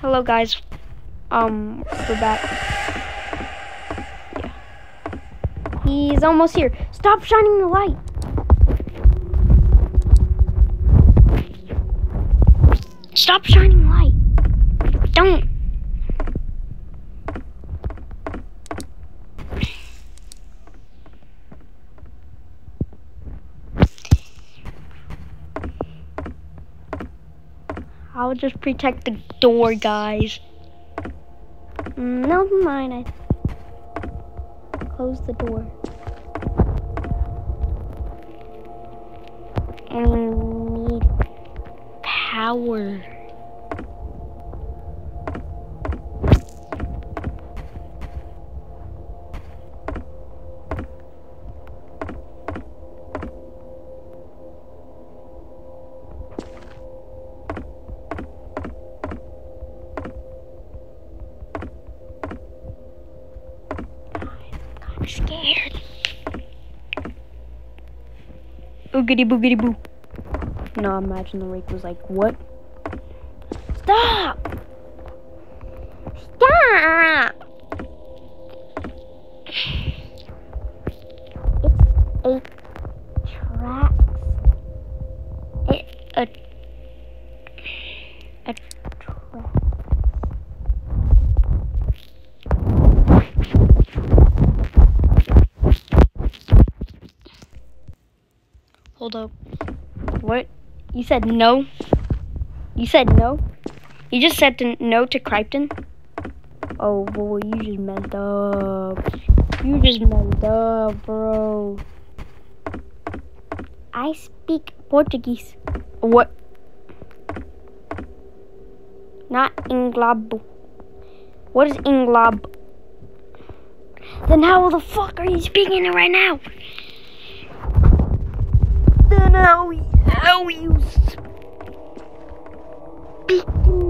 Hello, guys. Um, we're back. Yeah. He's almost here. Stop shining the light. Stop shining light. Don't. I'll just protect the door, guys. Never mind. I close the door. And we need power. I'm scared. Oogity boogity boo. No, imagine the rake was like, what? Stop! Stop! It's a tracks. It a a track. Hold up. What? You said no? You said no? You just said no to Crichton? Oh, boy, you just messed up. You just messed up, bro. I speak Portuguese. What? Not Inglob. What is Inglob? Then how the fuck are you speaking it right now? Then how, how you speaking?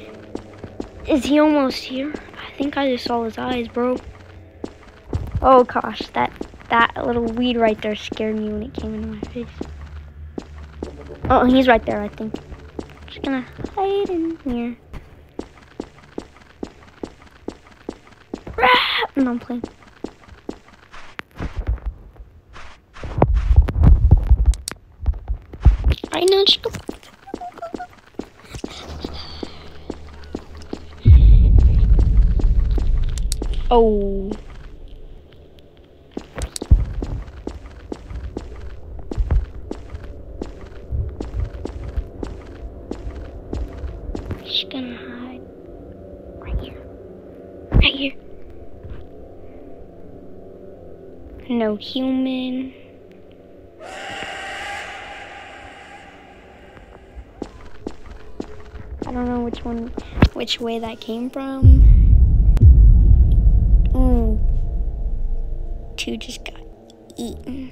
Is he almost here? I think I just saw his eyes, bro. Oh gosh, that that little weed right there scared me when it came into my face. Oh, he's right there, I think. Just gonna hide in here. No, I'm playing. I know. Just go. Oh. Just gonna hide right here. Right here. No human. I don't know which one, which way that came from. Two just got eaten.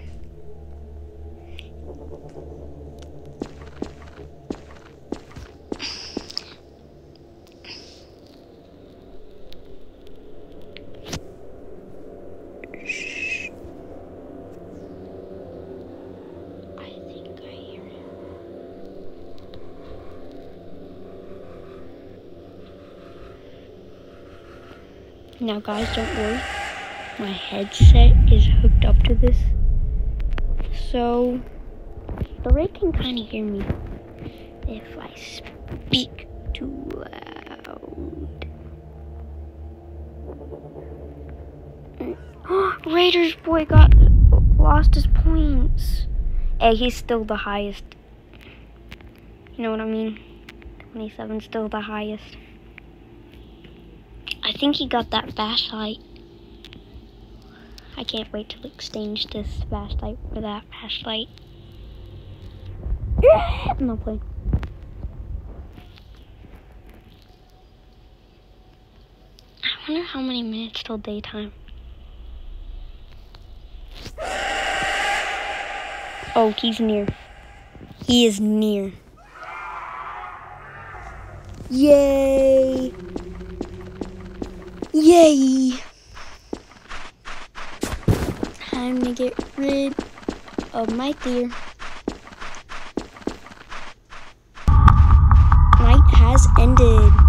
Now guys, don't worry. My headset is hooked up to this. So, the ray can kind of hear me if I speak too loud. Raiders boy got lost his points. Hey, he's still the highest. You know what I mean? 27 still the highest. I think he got that flashlight. I can't wait to exchange this flashlight for that flashlight. I'm. I wonder how many minutes till daytime. Oh, he's near. He is near. Yay! Yay! Time to get rid of my deer. Night has ended.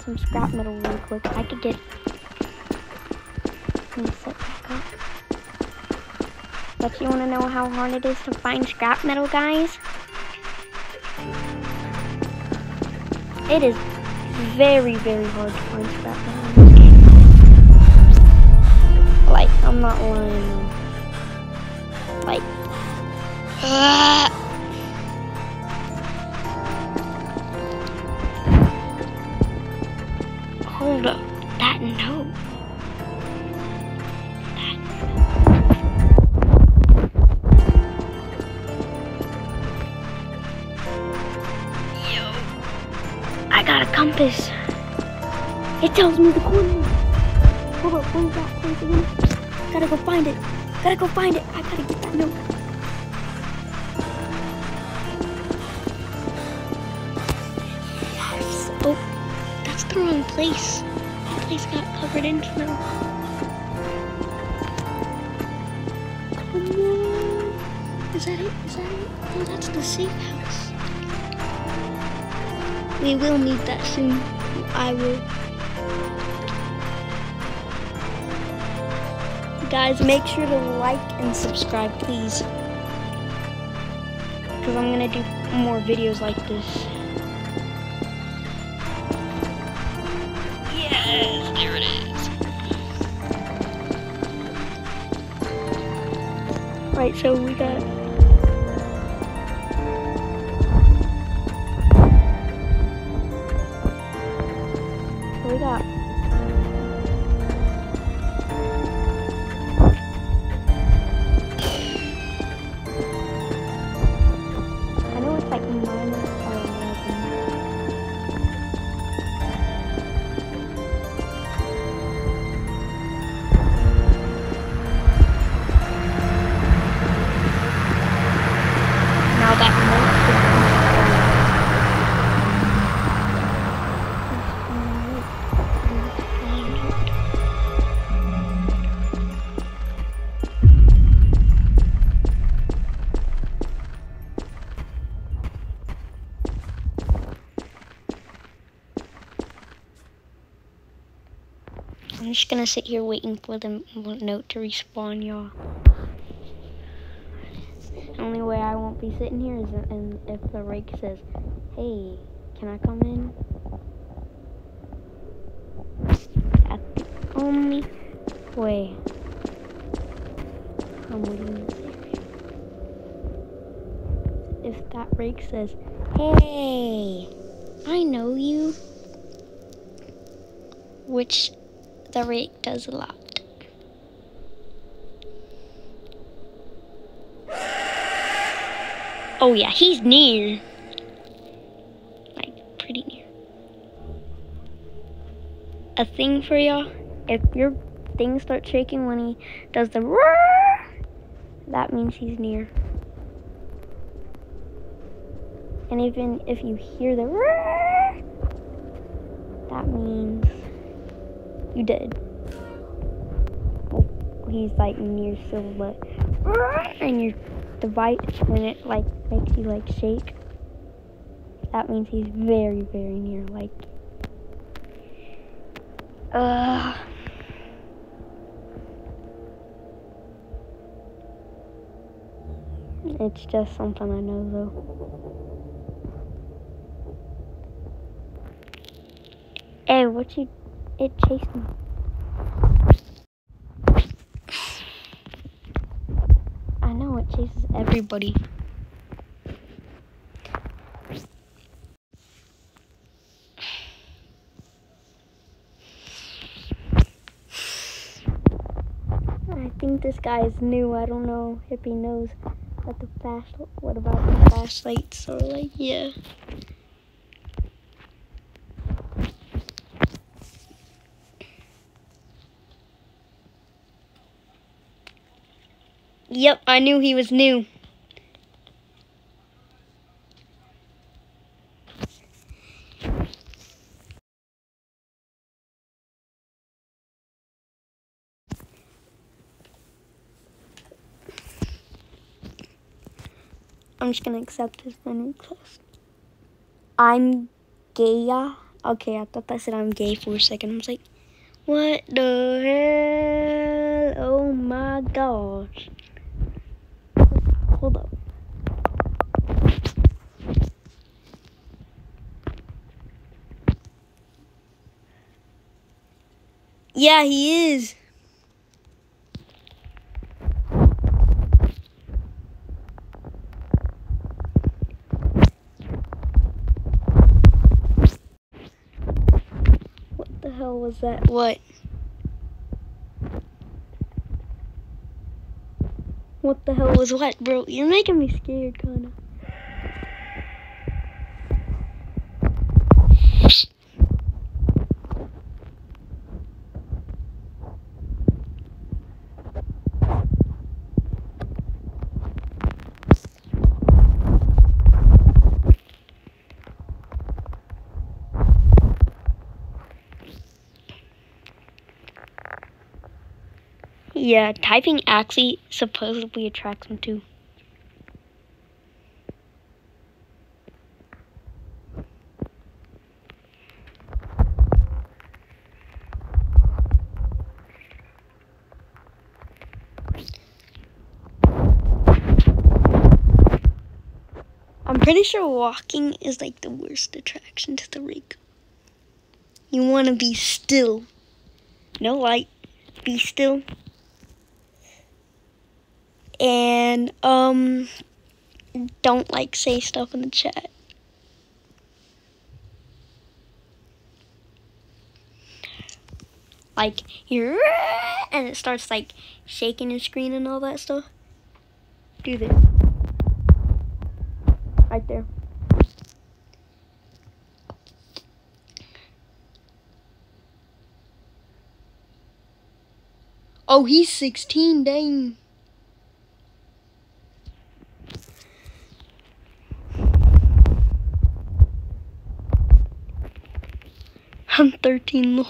Find some scrap mm-hmm. metal real quick, I could get... Let me set back up. But you want to know how hard it is to find scrap metal, guys? It is very, very hard to find scrap metal in this game. Like, I'm not lying. Like, ah! Hold up, that note. I got a compass. It tells me the coordinates. Hold up, where's that place again? Gotta go find it. Gotta go find it. I gotta get that note. Place. That place got covered in snow. Come on. Is that it? Is that it? Oh, that's the safe house. We will need that soon. I will. Guys, make sure to like and subscribe, please. Because I'm going to do more videos like this. There it is. Right, so we got just gonna sit here waiting for the note to respawn, y'all. The only way I won't be sitting here is if the rake says, hey, can I come in? That's the only way I'm area. If that rake says, hey, I know you, which the rake does a lot. Oh yeah, he's near. Like pretty near. A thing for y'all. If your thing starts shaking when he does the roar, that means he's near. And even if you hear the roar, that means you did. Oh, he's like near silver, and your device when it like makes you like shake, that means he's very very near. Like, uh. It's just something I know though. Hey, what you? It chased me. I know it chases everybody. I think this guy is new. I don't know if he knows what the flash. What about the flashlights or like yeah. Yep, I knew he was new. I'm just gonna accept his friend request. I'm gaya. Okay, I thought that said I'm gay for a second. I was like, what the hell? Oh my gosh. Hold up. Yeah, he is. What the hell was that? What? What the hell was what, bro? You're making me scared, kinda. Yeah, typing actually supposedly attracts him too. I'm pretty sure walking is like the worst attraction to the rig. You want to be still. No light. Be still and um don't like say stuff in the chat. Like here and it starts like shaking your screen and all that stuff. Do this. Right there. Oh, he's 16, dang. I'm 13 low.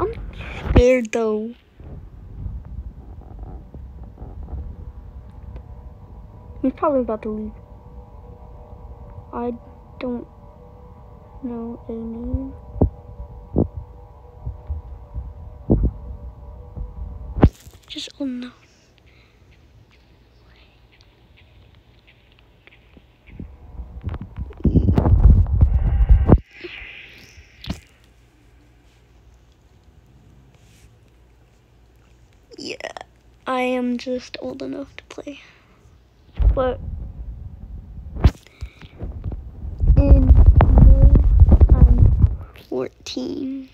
I'm scared though. He's probably about to leave. I don't know a. Just unknown. I am just old enough to play. But in May, I'm 14.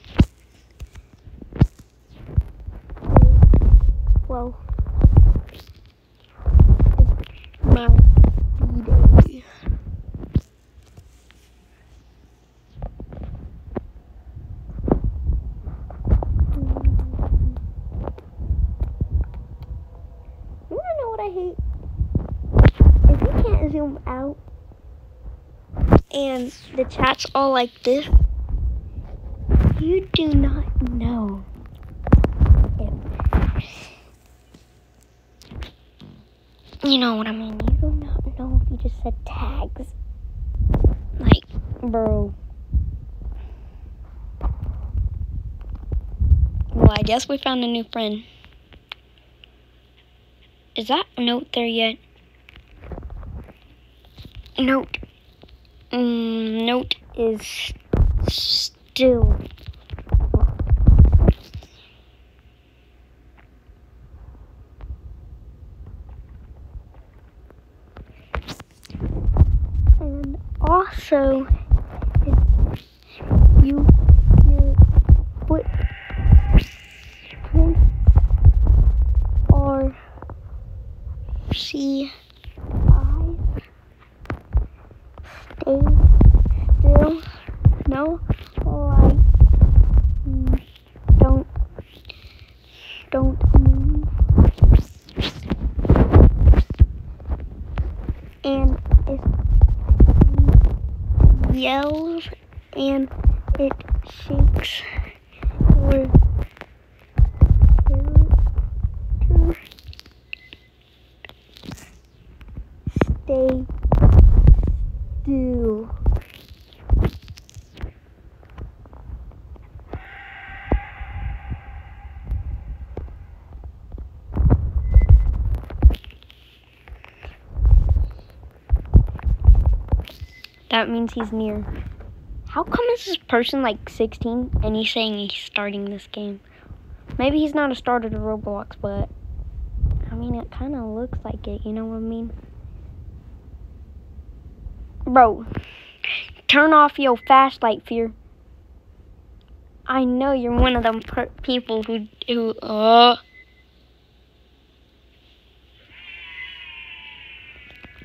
Well, my the chat's all like this, you do not know you know what I mean. You do not know if you just said tags. Like, bro. Well, I guess we found a new friend. Is that note there yet? Note. Mm, note is still. And also, you your footprints are see eyes stay still no like mm, don't don't move and if he yells and it shakes your character stay still. That means he's near. How come is this person like 16 and he's saying he's starting this game? Maybe he's not a starter to Roblox, but I mean, it kind of looks like it, you know what I mean? Bro, turn off your flashlight, Fear. I know you're one of them people who, who, uh.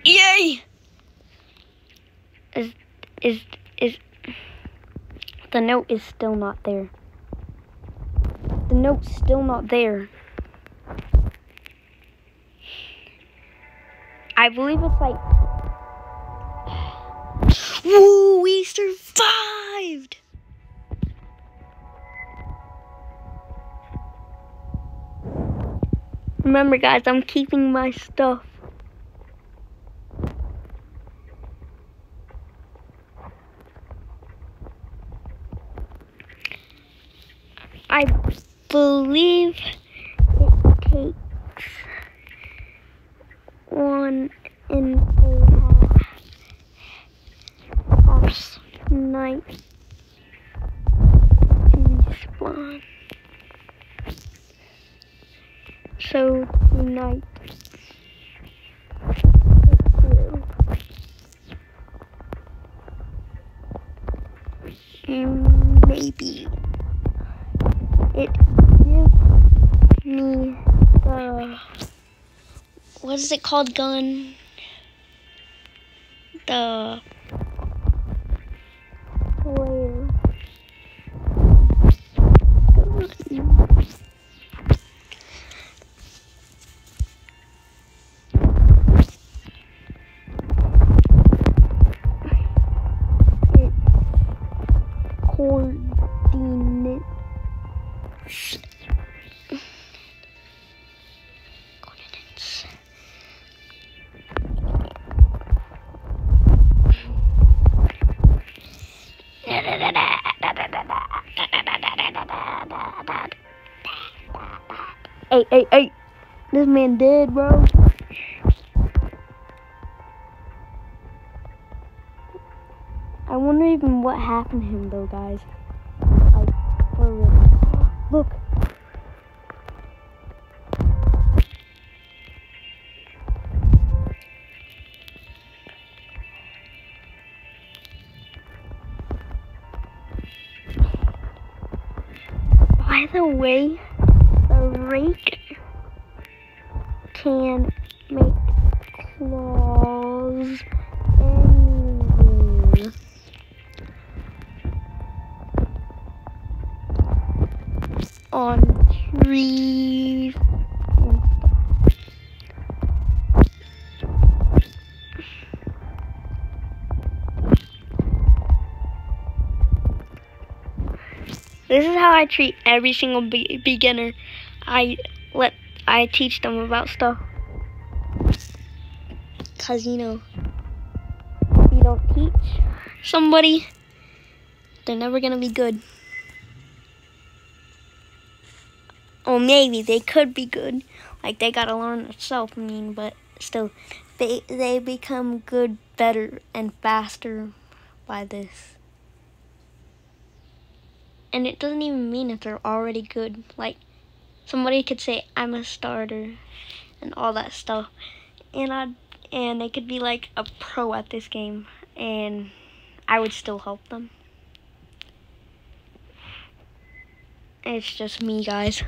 Yay! Is, is, is, the note is still not there. The note's still not there. I believe it's like. Woo! We survived! Remember, guys, I'm keeping my stuff. I believe it takes one and a half hours night to respawn. So tonight it will. And maybe it gives me the what is it called gun? The Hey, hey! This man dead, bro. I wonder even what happened to him, though, guys. I treat every single be beginner. I let I teach them about stuff. Cause you know, if you don't teach somebody, they're never gonna be good. Or maybe they could be good. Like they gotta learn itself, I mean, but still they they become good better and faster by this. And it doesn't even mean that they're already good. Like somebody could say I'm a starter and all that stuff. And I and they could be like a pro at this game and I would still help them. It's just me, guys.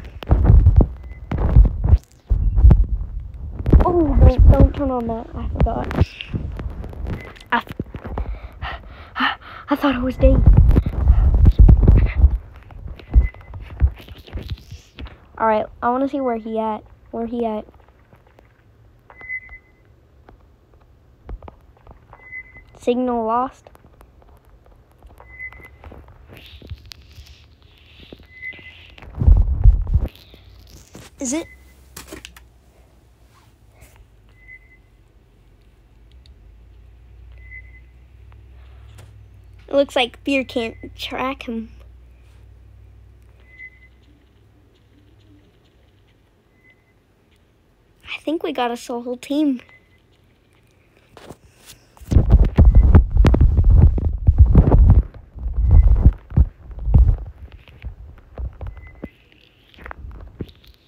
Oh, don't, don't turn on that. I forgot. I, I thought it was Dave. Alright, I want to see where he at. Where he at. Signal lost. Is it? It looks like Beer can't track him. Think we got a whole team.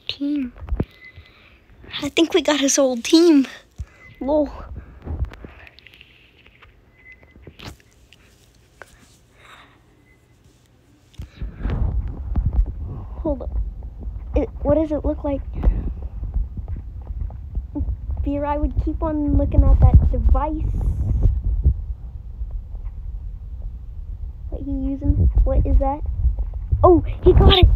Team. I think we got his whole team. Lol. Hold up. It, what does it look like? Beer, I would keep on looking at that device. What he using? What is that? Oh, he got it!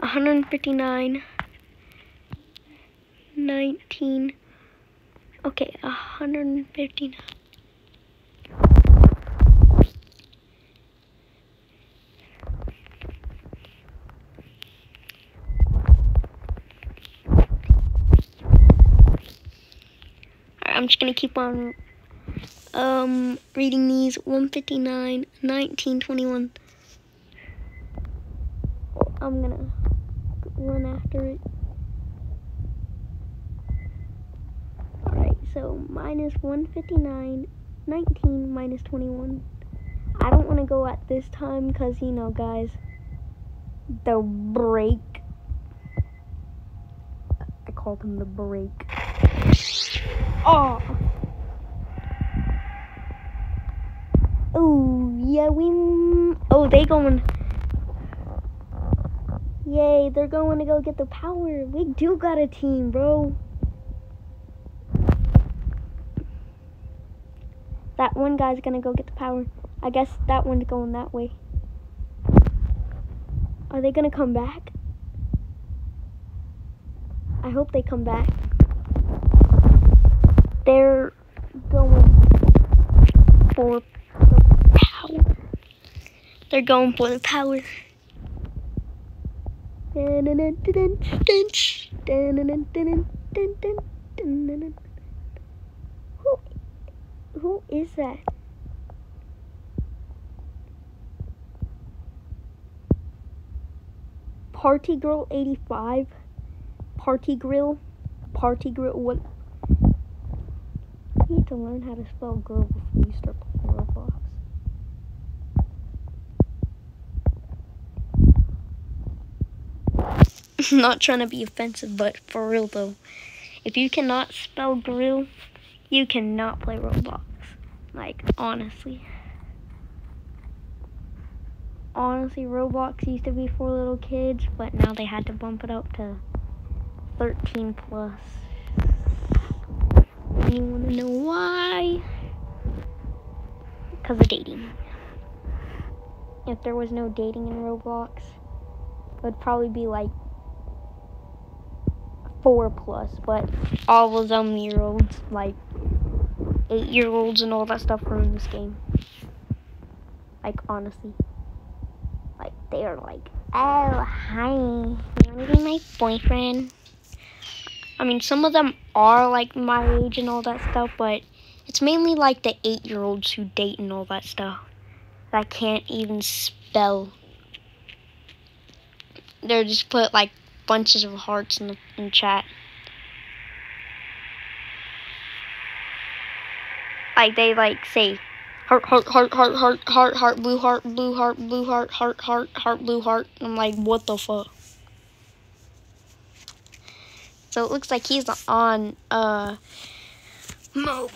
One hundred and fifty nine, nineteen. Okay, 159. I'm just gonna keep on um reading these 159 19 21 I'm gonna run after it Alright, So minus 159, 19 minus 21. I don't want to go at this time because, you know, guys, the break. I called him the break. Oh. Oh, yeah, we. Oh, they going. Yay, they're going to go get the power. We do got a team, bro. That one guy's gonna go get the power. I guess that one's going that way. Are they gonna come back? I hope they come back. They're going for the power. They're going for the power. Who, Who is that? Party Girl 85? Party Grill? Party Grill? What? You need to learn how to spell girl before you start playing Roblox. Not trying to be offensive, but for real though, if you cannot spell grill, you cannot play Roblox. Like, honestly. Honestly, Roblox used to be for little kids, but now they had to bump it up to 13 plus. You wanna know why? Because of dating. If there was no dating in Roblox, it would probably be like four plus, but all of them year olds, like eight year olds and all that stuff are in this game. Like honestly. Like they are like, oh hi, you wanna be my boyfriend? I mean some of them are like my age and all that stuff, but it's mainly like the eight year olds who date and all that stuff. That can't even spell. They're just put like bunches of hearts in the in chat. Like they like say heart heart heart heart heart heart heart blue heart blue heart blue heart heart heart heart blue heart. I'm like what the fuck? So it looks like he's on uh mobile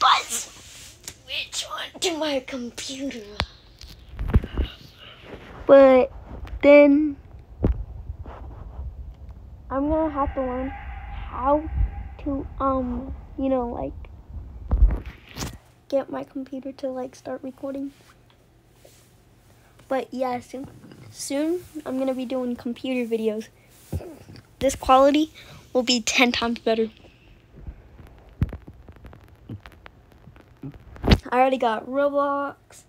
bus. Which one to my computer? But then I'm gonna have to learn how to um you know like get my computer to like start recording. But yeah, soon soon I'm gonna be doing computer videos. This quality will be ten times better. I already got Roblox,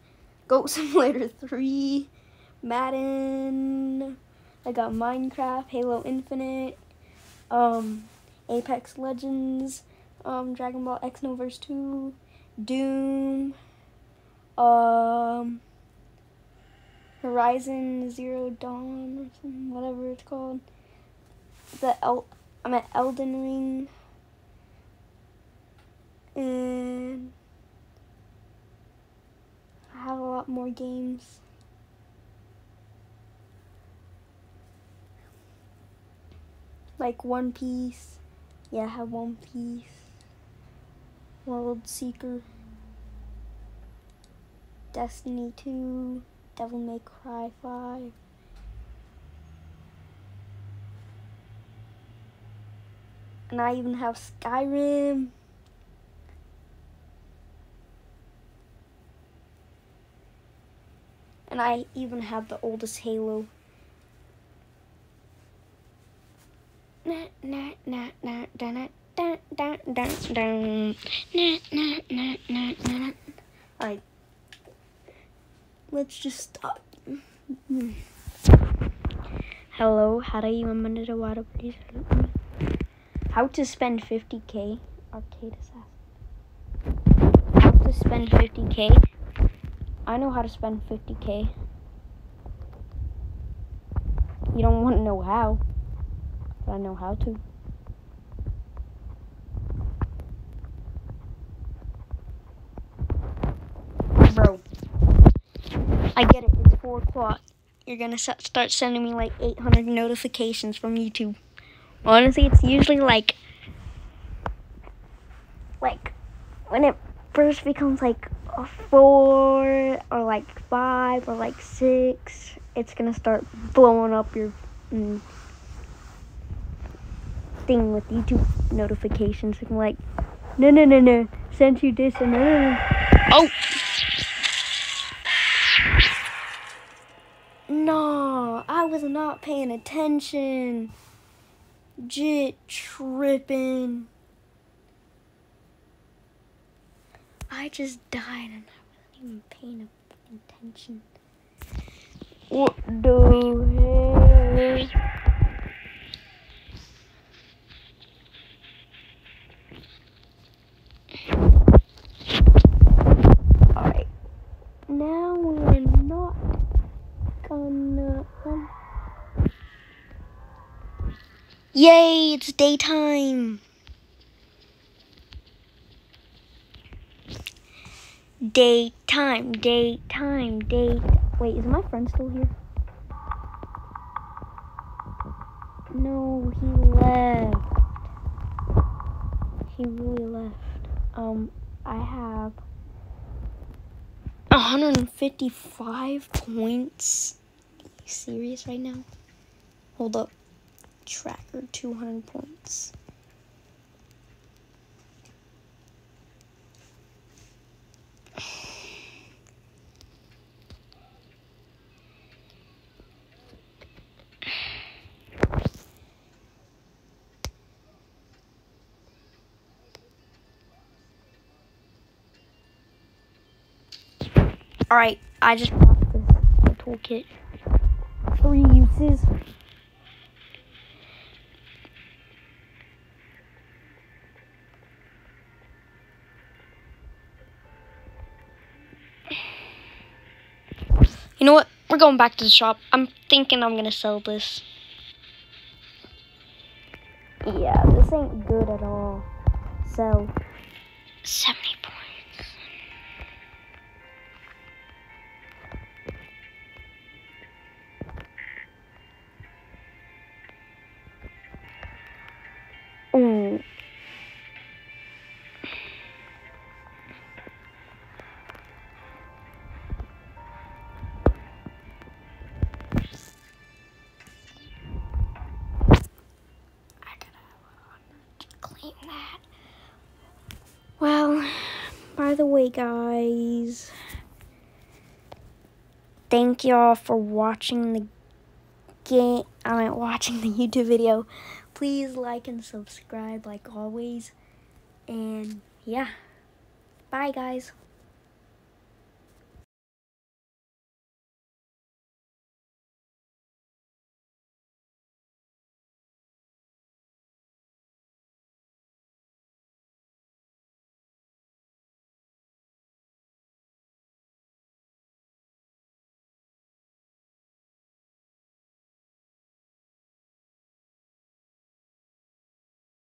Goat Simulator 3, Madden, I got Minecraft, Halo Infinite, um, Apex Legends, um, Dragon Ball Xenoverse 2, Doom, um, Horizon Zero Dawn or something, whatever it's called. The El I'm at Elden Ring. And I have a lot more games. Like One Piece. Yeah, I have One Piece. World Seeker. Destiny 2. Devil May Cry 5. And I even have Skyrim. And I even have the oldest Halo. Alright. Let's just stop. Hmm. Hello, how do you remember the water please? How to spend 50k? Arcade assassin. How to spend 50k? I know how to spend 50k. You don't want to know how, but I know how to. Bro, I get it. It's 4 o'clock. You're to start sending me like 800 notifications from YouTube. Honestly, it's usually like, like, when it first becomes like a four or like five or like six, it's gonna start blowing up your mm, thing with YouTube notifications. And like, no, no, no, no, sent you this and no, no, no. Oh! No, I was not paying attention. Jit tripping. I just died and I wasn't even paying attention. What the hell? Now we're not gonna... Um, Yay, it's daytime. Daytime, daytime, day. Wait, is my friend still here? No, he left. He really left. Um, I have 155 points. Serious right now? Hold up tracker 200 points. Alright, I just bought this toolkit. Three uses. Know what? We're going back to the shop. I'm thinking I'm gonna sell this. Yeah, this ain't good at all. Sell. 70 by the way, guys, thank y'all for watching the game. I mean, watching the YouTube video. Please like and subscribe, like always. And yeah, bye, guys.